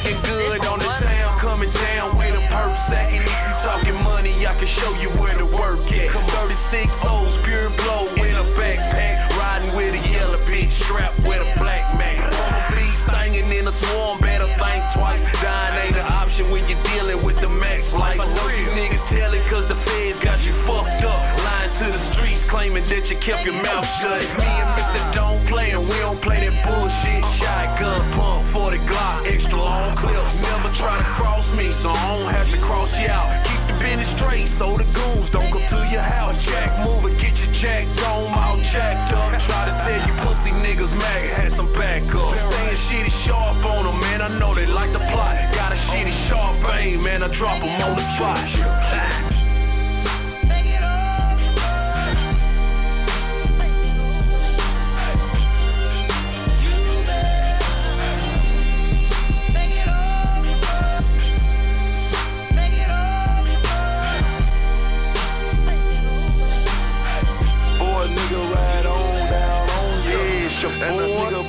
looking good on the town, coming down. with a per second. If you talking money, I can show you where to work at. 36 holes, pure blow with a backpack. Riding with a yellow bitch, strapped with a black man. Probably stinging in a swarm, better think twice. Dying ain't an option when you're dealing with the max life. I know you niggas telling cause the feds got you fucked up. Lying to the streets, claiming that you kept your mouth shut. Have to cross you out. Keep the business straight, so the goons don't come to your house. Jack move get your jack dome all jacked up. Try to tell you pussy niggas Mack had some backup. Staying shitty sharp on them, man. I know they like the plot. Got a shitty sharp aim, man. I drop them on the spot.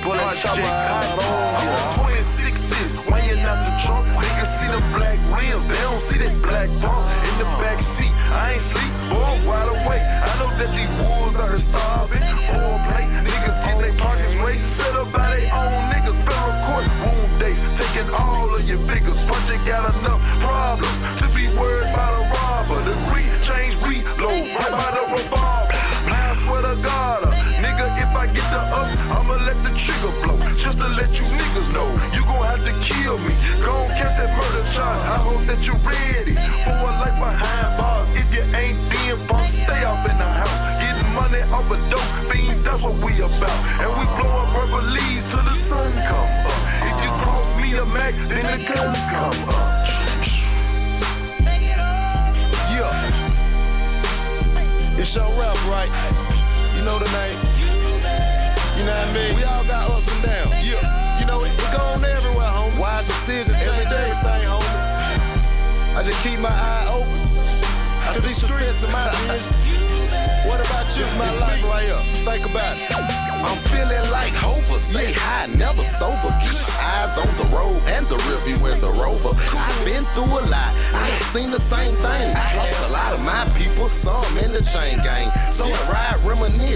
A nigga pull out on you. Twin sixes, weighing out the trunk. Niggas see the black rims, they don't see that black bump in the back seat. I ain't sleep, boy, wide awake. I know that these wolves are starving. Four plate, niggas get their pockets rate. Set up by their own niggas. Federal court, wound days, taking all of your figures. Project got enough problems to be worried about let you niggas know, you gon' have to kill me. Go catch that murder shot. I hope that you're ready for a life behind bars. If you ain't being bump, stay off in the house. Getting money off of dope fiends, that's what we about. And we blow up rubber leaves till the sun come up. If you cross me a Mack, then the guns come up. Yeah. It's your rap, right? You know the name. You know what I mean? We all got ups and downs. Yeah. Keep my eye open. I see success in my vision. What about you? It's my life right here. Think about it. I'm feeling like Hova, stay high, never sober. Keep my eyes on the road and the review and the rover. I've been through a lot, I have seen the same thing. I lost a lot of my people, some in the chain gang. So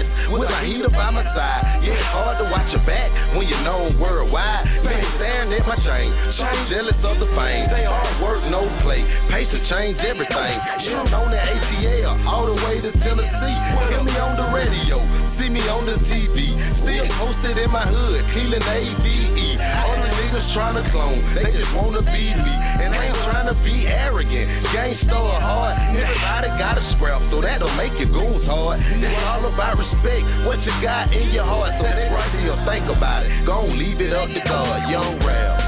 Reminisce with a heater by my side. Yeah, it's hard to watch your back when you're known worldwide. Man, staring at my chain, so jealous of the fame. They all work, no play. Patient change everything. I'm on the ATL all the way to Tennessee. Hear me on the radio, see me on the TV. Still posted in my hood, Cleveland AVE. All the niggas tryna clone, they just wanna be me. Be arrogant. Gangsta or hard, everybody got a scrap, so that'll make your goons hard. It's all about respect, what you got in your heart. So that's right here, think about it. Gon' leave it up to God, young rap.